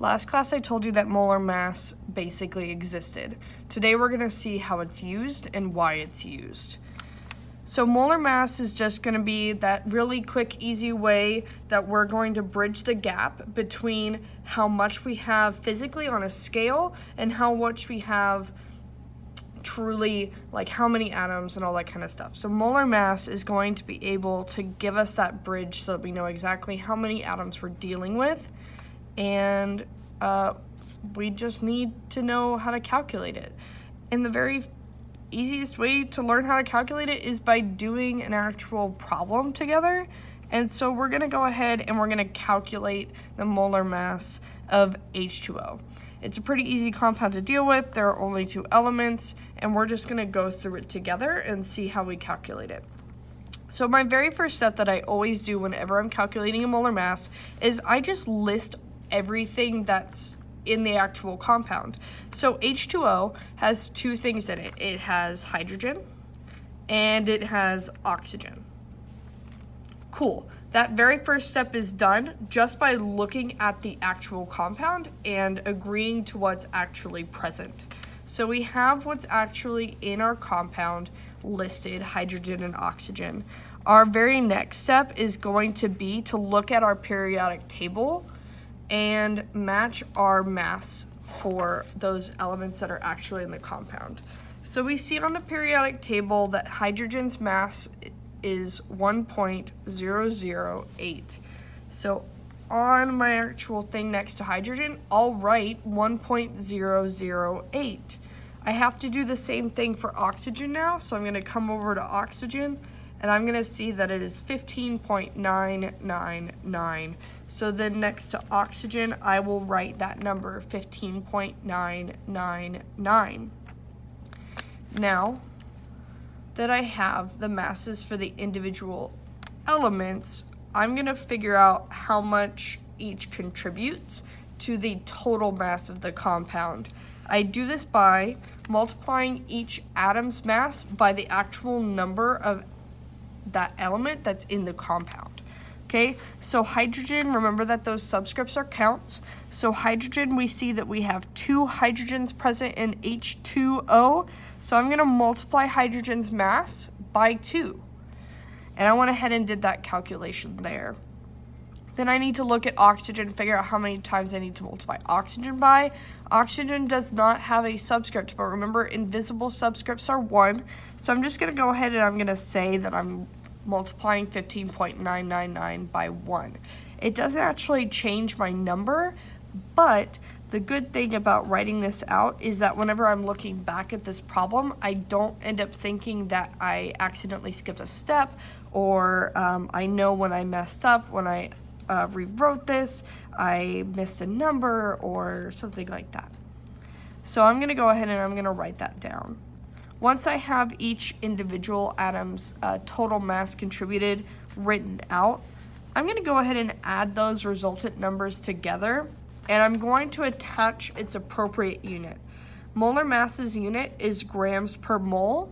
Last class I told you that molar mass basically existed. Today we're going to see how it's used and why it's used. So molar mass is just going to be that really quick, easy way that we're going to bridge the gap between how much we have physically on a scale and how much we have truly, like how many atoms and all that kind of stuff. So molar mass is going to be able to give us that bridge so that we know exactly how many atoms we're dealing with and uh, we just need to know how to calculate it. And the very easiest way to learn how to calculate it is by doing an actual problem together. And so we're gonna go ahead and we're gonna calculate the molar mass of H2O. It's a pretty easy compound to deal with. There are only two elements and we're just gonna go through it together and see how we calculate it. So my very first step that I always do whenever I'm calculating a molar mass is I just list everything that's in the actual compound. So H2O has two things in it. It has hydrogen and it has oxygen. Cool. That very first step is done just by looking at the actual compound and agreeing to what's actually present. So we have what's actually in our compound listed, hydrogen and oxygen. Our very next step is going to be to look at our periodic table and match our mass for those elements that are actually in the compound. So we see on the periodic table that hydrogen's mass is 1.008. So on my actual thing next to hydrogen, I'll write 1.008. I have to do the same thing for oxygen now, so I'm going to come over to oxygen, and I'm going to see that it is 15.999. So then next to oxygen, I will write that number, 15.999. Now that I have the masses for the individual elements, I'm going to figure out how much each contributes to the total mass of the compound. I do this by multiplying each atom's mass by the actual number of that element that's in the compound. Okay, so hydrogen, remember that those subscripts are counts. So hydrogen, we see that we have two hydrogens present in H2O. So I'm gonna multiply hydrogen's mass by two. And I went ahead and did that calculation there. Then I need to look at oxygen, and figure out how many times I need to multiply oxygen by. Oxygen does not have a subscript, but remember invisible subscripts are one. So I'm just gonna go ahead and I'm gonna say that I'm multiplying 15.999 by 1. It doesn't actually change my number, but the good thing about writing this out is that whenever I'm looking back at this problem, I don't end up thinking that I accidentally skipped a step or um, I know when I messed up, when I uh, rewrote this, I missed a number or something like that. So I'm going to go ahead and I'm going to write that down. Once I have each individual atom's uh, total mass contributed written out, I'm going to go ahead and add those resultant numbers together, and I'm going to attach its appropriate unit. Molar mass's unit is grams per mole,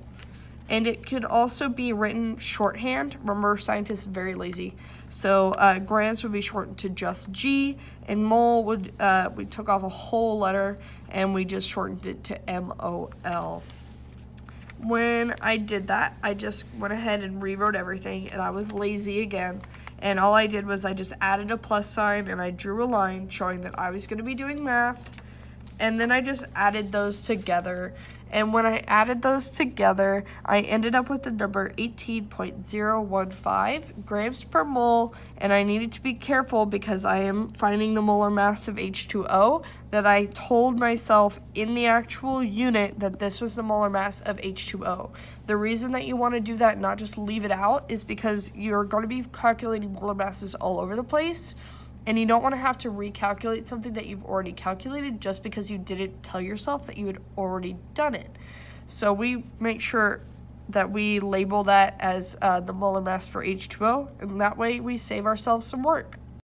and it could also be written shorthand. Remember, scientists very lazy. So uh, grams would be shortened to just G, and mole would, uh, we took off a whole letter, and we just shortened it to M-O-L when I did that, I just went ahead and rewrote everything and I was lazy again. And all I did was I just added a plus sign and I drew a line showing that I was going to be doing math. And then I just added those together and when I added those together, I ended up with the number 18.015 grams per mole, and I needed to be careful because I am finding the molar mass of H2O that I told myself in the actual unit that this was the molar mass of H2O. The reason that you want to do that, not just leave it out, is because you're going to be calculating molar masses all over the place. And you don't want to have to recalculate something that you've already calculated just because you didn't tell yourself that you had already done it. So we make sure that we label that as uh, the molar mass for H2O, and that way we save ourselves some work.